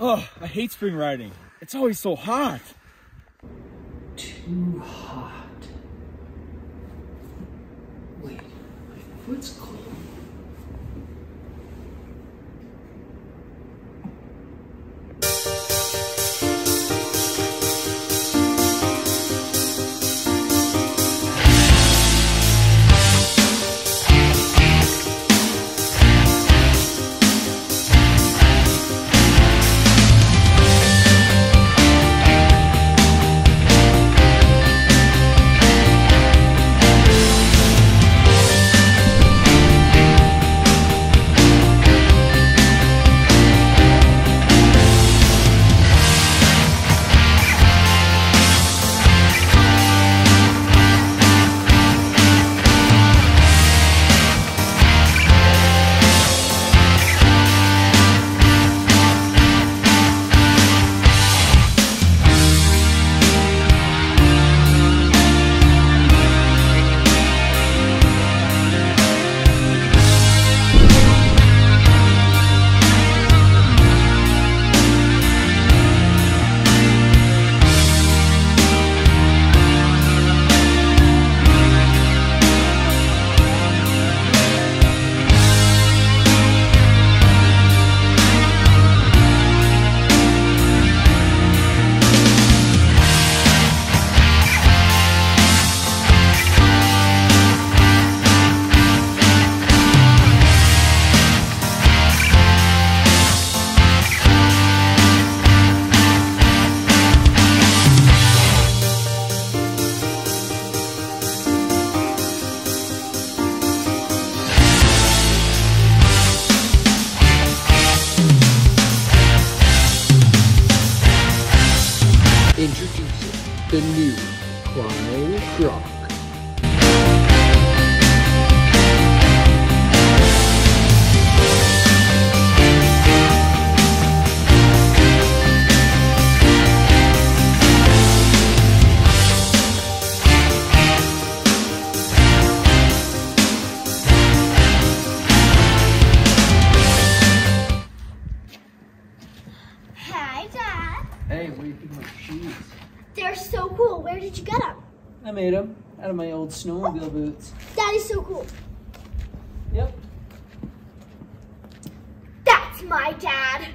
Oh, I hate spring riding. It's always so hot. Too hot. Wait, my foot's cold. The new Chrono Croc. Hey, where you picking up shoes? They're so cool. Where did you get them? I made them out of my old snowmobile oh, boots. That is so cool. Yep. That's my dad.